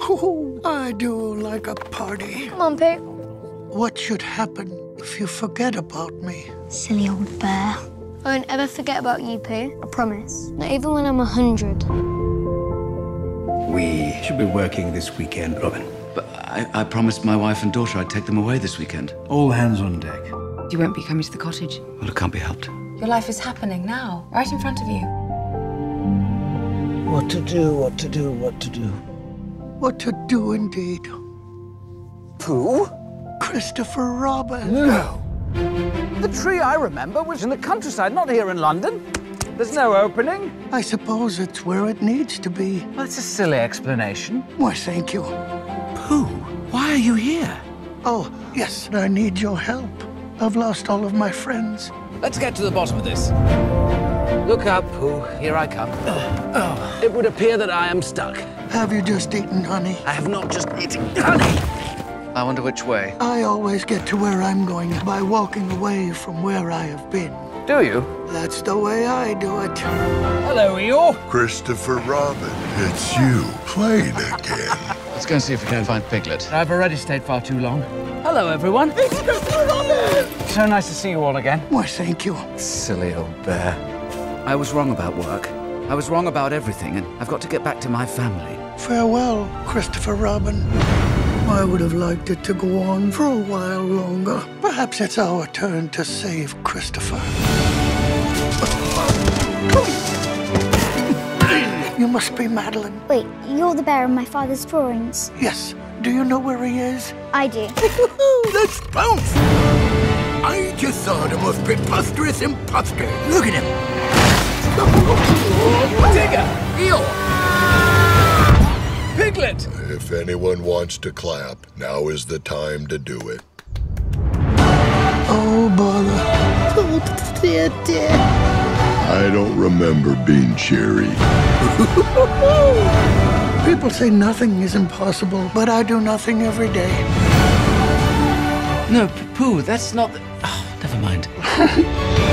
Oh, I do like a party. Come on, Pooh. What should happen if you forget about me? Silly old bear. I won't ever forget about you, Pooh. I promise. Not even when I'm a hundred. We should be working this weekend, Robin. But I, I promised my wife and daughter I'd take them away this weekend. All hands on deck. You won't be coming to the cottage. Well, it can't be helped. Your life is happening now, right in front of you. What to do, what to do, what to do. What to do indeed. Pooh? Christopher Robin. No. The tree I remember was in the countryside, not here in London. There's no opening. I suppose it's where it needs to be. That's a silly explanation. Why, thank you. Pooh, why are you here? Oh, yes, I need your help. I've lost all of my friends. Let's get to the bottom of this. Look up, Pooh. Here I come. Oh, it would appear that I am stuck. Have you just eaten honey? I have not just eaten honey. I wonder which way. I always get to where I'm going by walking away from where I have been. Do you? That's the way I do it. Hello, Eeyore. Christopher Robin, it's you playing again. Let's go and see if we can find Piglet. I've already stayed far too long. Hello, everyone. It's Christopher Robin. So nice to see you all again. Why, thank you. Silly old bear. I was wrong about work. I was wrong about everything, and I've got to get back to my family. Farewell, Christopher Robin. I would have liked it to go on for a while longer. Perhaps it's our turn to save Christopher. You must be Madeline. Wait, you're the bear in my father's drawings. Yes. Do you know where he is? I do. Let's bounce! I just saw the most preposterous imposter. Look at him. Tigger! Eeyore! Piglet! If anyone wants to clap, now is the time to do it. Oh, bother. Oh, dear, dear. I don't remember being cheery. People say nothing is impossible, but I do nothing every day. No, P- Pooh, that's not the... Oh, never mind.